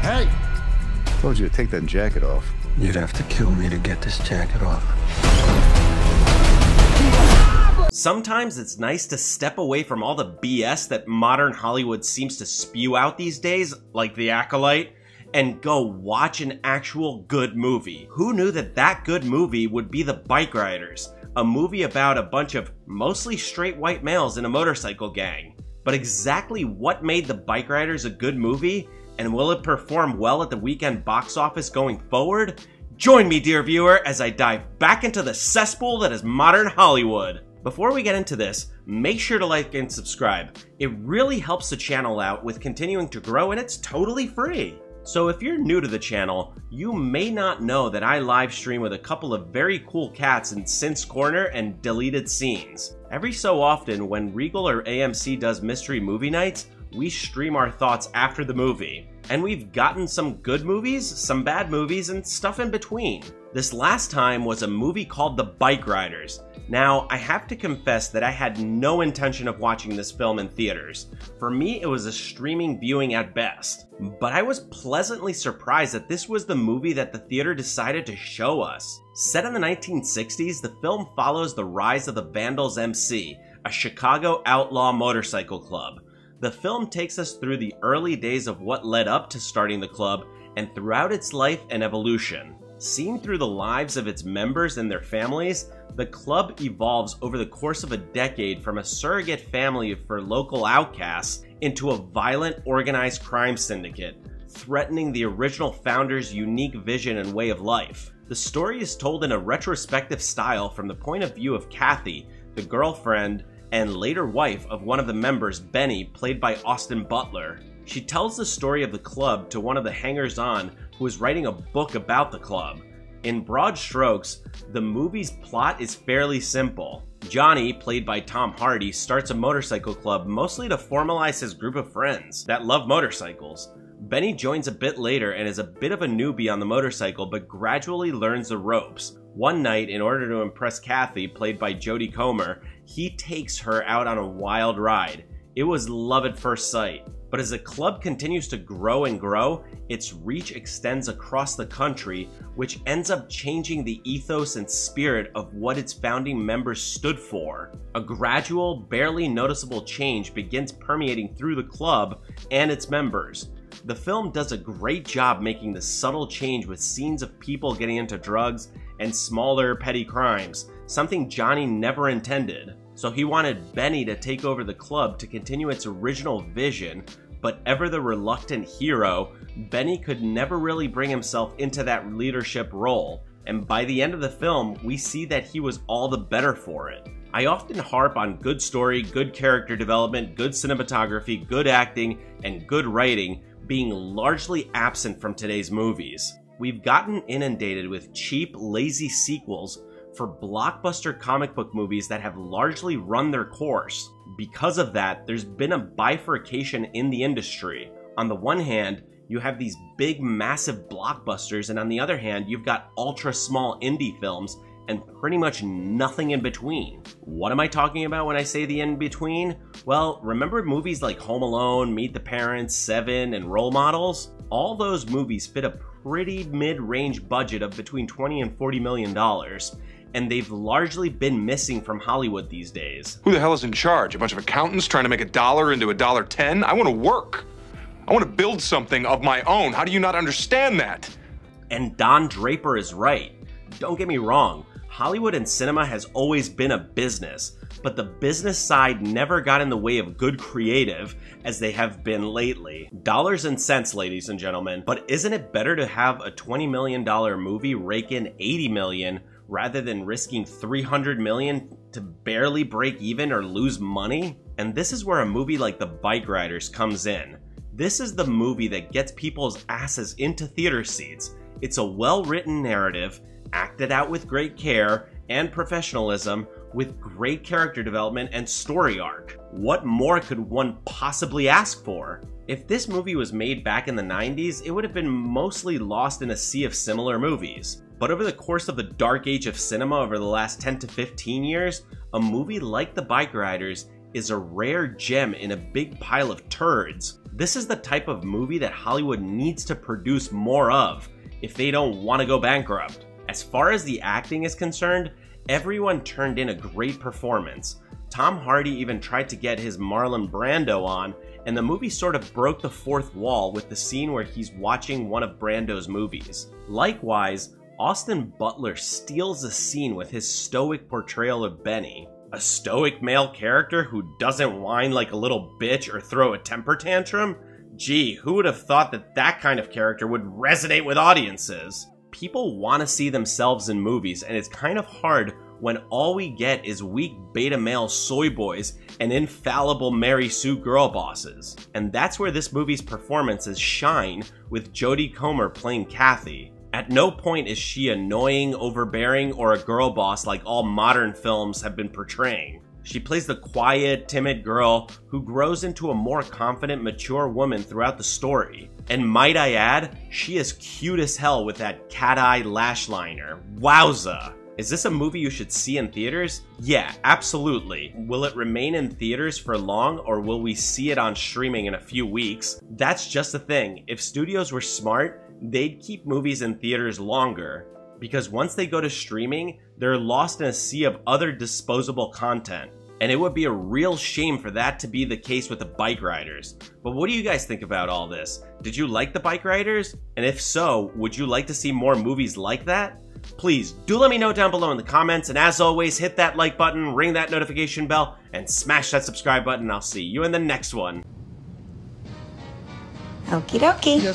Hey! Told you to take that jacket off. You'd have to kill me to get this jacket off. Sometimes it's nice to step away from all the BS that modern Hollywood seems to spew out these days, like The Acolyte, and go watch an actual good movie. Who knew that that good movie would be The Bike Riders, a movie about a bunch of mostly straight white males in a motorcycle gang? But exactly what made The Bike Riders a good movie, and will it perform well at the weekend box office going forward? Join me, dear viewer, as I dive back into the cesspool that is modern Hollywood. Before we get into this, make sure to like and subscribe. It really helps the channel out with continuing to grow and it's totally free. So if you're new to the channel, you may not know that I live stream with a couple of very cool cats in Synth's Corner and Deleted Scenes. Every so often, when Regal or AMC does mystery movie nights, we stream our thoughts after the movie. And we've gotten some good movies, some bad movies, and stuff in between. This last time was a movie called The Bike Riders. Now, I have to confess that I had no intention of watching this film in theaters. For me, it was a streaming viewing at best. But I was pleasantly surprised that this was the movie that the theater decided to show us. Set in the 1960s, the film follows the rise of the Vandals MC, a Chicago outlaw motorcycle club. The film takes us through the early days of what led up to starting the club and throughout its life and evolution. Seen through the lives of its members and their families, the club evolves over the course of a decade from a surrogate family for local outcasts into a violent organized crime syndicate, threatening the original founders' unique vision and way of life. The story is told in a retrospective style from the point of view of Kathy, the girlfriend and later wife of one of the members, Benny, played by Austin Butler. She tells the story of the club to one of the hangers on who is writing a book about the club. In broad strokes, the movie's plot is fairly simple. Johnny, played by Tom Hardy, starts a motorcycle club mostly to formalize his group of friends that love motorcycles. Benny joins a bit later and is a bit of a newbie on the motorcycle but gradually learns the ropes. One night, in order to impress Kathy, played by Jodie Comer, he takes her out on a wild ride. It was love at first sight. But as the club continues to grow and grow, its reach extends across the country, which ends up changing the ethos and spirit of what its founding members stood for. A gradual, barely noticeable change begins permeating through the club and its members. The film does a great job making the subtle change with scenes of people getting into drugs and smaller petty crimes, something Johnny never intended. So he wanted Benny to take over the club to continue its original vision, but ever the reluctant hero, Benny could never really bring himself into that leadership role. And by the end of the film, we see that he was all the better for it. I often harp on good story, good character development, good cinematography, good acting, and good writing being largely absent from today's movies. We've gotten inundated with cheap, lazy sequels for blockbuster comic book movies that have largely run their course. Because of that, there's been a bifurcation in the industry. On the one hand, you have these big, massive blockbusters, and on the other hand, you've got ultra small indie films and pretty much nothing in between. What am I talking about when I say the in between? Well, remember movies like Home Alone, Meet the Parents, Seven, and Role Models? All those movies fit a pretty mid range budget of between 20 and 40 million dollars and they've largely been missing from Hollywood these days. Who the hell is in charge? A bunch of accountants trying to make a dollar into a dollar ten? I want to work. I want to build something of my own. How do you not understand that? And Don Draper is right. Don't get me wrong, Hollywood and cinema has always been a business, but the business side never got in the way of good creative as they have been lately. Dollars and cents, ladies and gentlemen, but isn't it better to have a $20 million movie rake in 80 million rather than risking 300 million to barely break even or lose money? And this is where a movie like The Bike Riders comes in. This is the movie that gets people's asses into theater seats. It's a well written narrative, acted out with great care and professionalism, with great character development and story arc. What more could one possibly ask for? If this movie was made back in the 90s, it would have been mostly lost in a sea of similar movies. But over the course of the dark age of cinema over the last 10 to 15 years, a movie like The Bike Riders is a rare gem in a big pile of turds. This is the type of movie that Hollywood needs to produce more of if they don't want to go bankrupt. As far as the acting is concerned, everyone turned in a great performance. Tom Hardy even tried to get his Marlon Brando on, and the movie sort of broke the fourth wall with the scene where he's watching one of Brando's movies. Likewise, Austin Butler steals a scene with his stoic portrayal of Benny. A stoic male character who doesn't whine like a little bitch or throw a temper tantrum? Gee, who would have thought that that kind of character would resonate with audiences? People want to see themselves in movies, and it's kind of hard when all we get is weak beta male soy boys and infallible Mary Sue girl bosses. And that's where this movie's performances shine with Jodie Comer playing Kathy. At no point is she annoying, overbearing, or a girl boss like all modern films have been portraying. She plays the quiet, timid girl who grows into a more confident, mature woman throughout the story. And might I add, she is cute as hell with that cat eye lash liner. Wowza! Is this a movie you should see in theaters? Yeah, absolutely. Will it remain in theaters for long or will we see it on streaming in a few weeks? That's just the thing. If studios were smart, they'd keep movies in theaters longer. Because once they go to streaming, they're lost in a sea of other disposable content. And it would be a real shame for that to be the case with the bike riders. But what do you guys think about all this? Did you like the bike riders? And if so, would you like to see more movies like that? Please do let me know down below in the comments, and as always, hit that like button, ring that notification bell, and smash that subscribe button. I'll see you in the next one. Okie dokie.